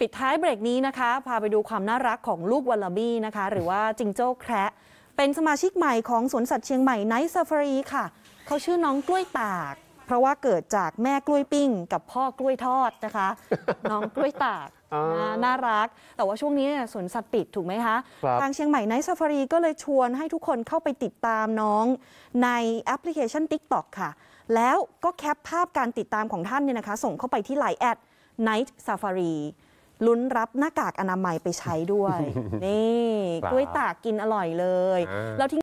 ปิดท้ายเบรกนี้นะคะ พาไปดูความน่ารักของลูกวัลลาบี้นะคะ หรือว่าจิงโจ้แคระเป็นสมาชิกใหม่ของสวนสัตว์เชียงใหม่ไนท์ซ าฟ ารีค่ะ เขาชื่อน้องกล้วยตาก เพราะว่าเกิดจากแม่กล้วยปิ้ง กับพ่อกล้วยทอดนะคะ น้องกล้วยตากอ่านะน่ารัก แต่ว่าช่วงนี้เนี่ยสวนสัตว์ปิดถูกไหมคะครับทางเชียงใหม่ไนท์ซ a ฟ a รีก็เลยชวนให้ทุกคนเข้าไปติดตามน้องในแอปพลิเคชัน TikTok ค่ะ แล้วก็แคปภาพการติดตามของท่านเนี่ยนะคะ ส่งเข้าไปที่ไลน์แอด Night Safari ลุ้นรับหน้ากากอนามัยไปใช้ด้วย นี่ครับกล้วยตากกินอร่อยเลยอ่าแล้วที่